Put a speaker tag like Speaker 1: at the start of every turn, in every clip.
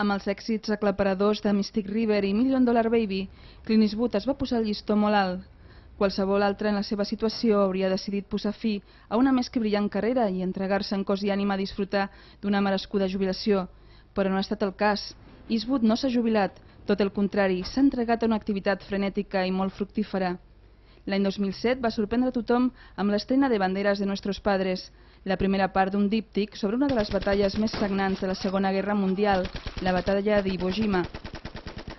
Speaker 1: Amb els èxits aclaparadors de Mystic River i Million Dollar Baby, Clint Eastwood es va posar el llistó molt alt. Qualsevol altre en la seva situació hauria decidit posar fi a una més que brillant carrera i entregar-se en cos i ànima a disfrutar d'una merescuda jubilació. Però no ha estat el cas. Eastwood no s'ha jubilat, tot el contrari, s'ha entregat a una activitat frenètica i molt fructífera. L'any 2007 va sorprendre tothom amb l'estrena de Banderas de Nuestros Padres, la primera part d'un díptic sobre una de les batalles més sagnants de la Segona Guerra Mundial, la batalla d'Iwo Jima,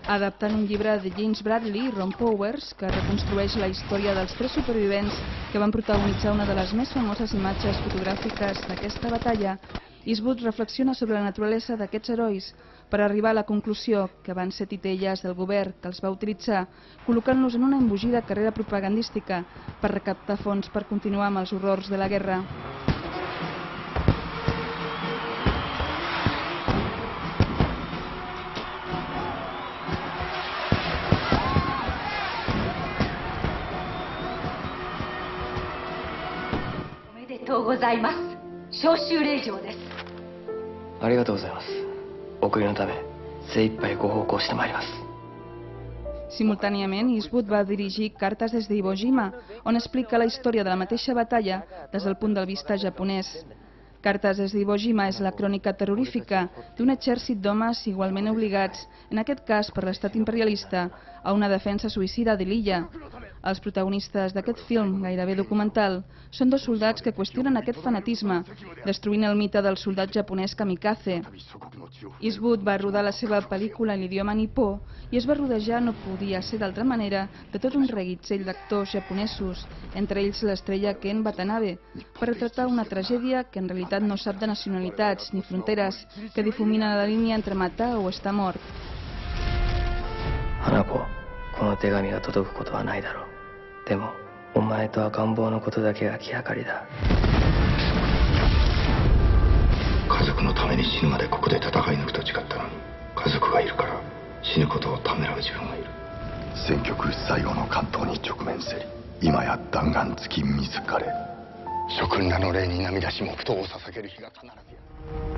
Speaker 1: adaptant un llibre de James Bradley i Ron Powers que reconstrueix la història dels tres supervivents que van protagonitzar una de les més famoses imatges fotogràfiques d'aquesta batalla, Eastwood reflexiona sobre la naturalesa d'aquests herois per arribar a la conclusió que van ser titelles del govern que els va utilitzar col·locant-los en una embogida carrera propagandística per recaptar fons per continuar amb els horrors de la guerra. Simultàniament, Eastwood va dirigir Cartes des d'Iwo Jima, on explica la història de la mateixa batalla des del punt de vista japonès. Cartes des d'Iwo Jima és la crònica terrorífica d'un exèrcit d'homes igualment obligats, en aquest cas per l'estat imperialista, a una defensa suïcida de l'illa, els protagonistes d'aquest film, gairebé documental, són dos soldats que qüestionen aquest fanatisme, destruint el mite del soldat japonès kamikaze. Eastwood va rodar la seva pel·lícula en l'idioma nipó i es va rodejar, no podia ser d'altra manera, de tot un reguitzell d'actors japonesos, entre ells l'estrella Ken Watanabe, per retratar una tragèdia que en realitat no sap de nacionalitats ni fronteres, que difumina la línia entre matar o estar mort. Hanako, この手紙が届くことはないだろう。 でもお前と赤ん坊のことだけが気がかりだ。家族のために死ぬまでここで戦い抜くと誓ったのに家族がいるから死ぬことをためらう自分がいる。選挙区最後の関東に直面せり今や弾丸付き自れ。諸君らの霊に涙し黙祷を捧げる日が必ずや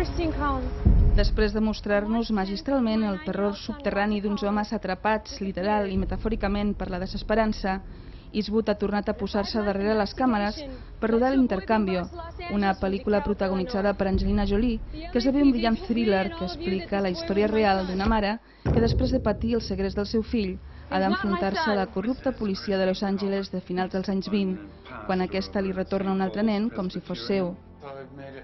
Speaker 1: Després de mostrar-nos magistralment el terror subterrani d'uns homes atrapats literal i metafòricament per la desesperança, Eastwood ha tornat a posar-se darrere les càmeres per rodar l'Intercanvio, una pel·lícula protagonitzada per Angelina Jolie, que esdevé un brillant thriller que explica la història real d'una mare que després de patir el segrest del seu fill ha d'enfrontar-se a la corrupta policia de Los Angeles de finals dels anys 20, quan aquesta li retorna un altre nen com si fos seu.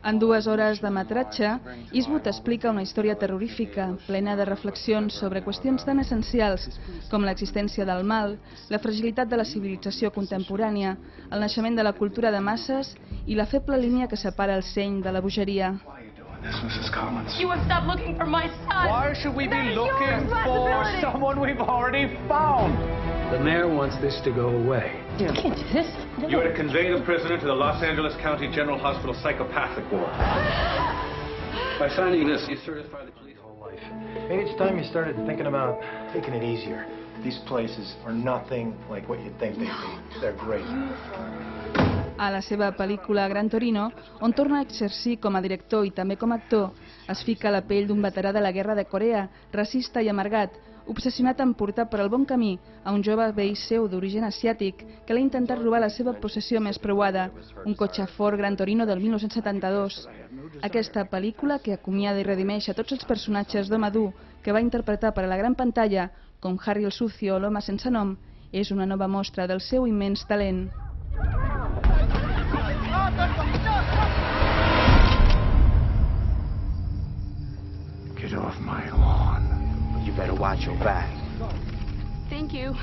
Speaker 1: En dues hores de metratge, Eastwood explica una història terrorífica, plena de reflexions sobre qüestions tan essencials com l'existència del mal, la fragilitat de la civilització contemporània, el naixement de la cultura de masses i la feble línia que separa el seny de la bogeria. Mrs. Collins. You have stopped looking for my son. Why should we be looking for someone we've already found? The mayor wants this to go away. You can't do this. No. You are to convey the prisoner to the Los Angeles County General Hospital psychopathic ward. By signing this, you certify the police whole life. Maybe it's time you started thinking about taking it easier. These places are nothing like what you'd think they'd be. They're great. A la seva pel·lícula Gran Torino, on torna a exercir com a director i també com a actor, es fica a la pell d'un veterà de la Guerra de Corea, racista i amargat, obsessionat en portar per al bon camí a un jove vell seu d'origen asiàtic que l'ha intentat robar la seva possessió més preuada, un cotxe Ford Gran Torino del 1972. Aquesta pel·lícula, que acomiada i redimeix a tots els personatges d'home dur que va interpretar per a la gran pantalla, com Harry el Sucio o l'home sense nom, és una nova mostra del seu immens talent. Get
Speaker 2: off my lawn.
Speaker 3: You better watch your back. Thank you.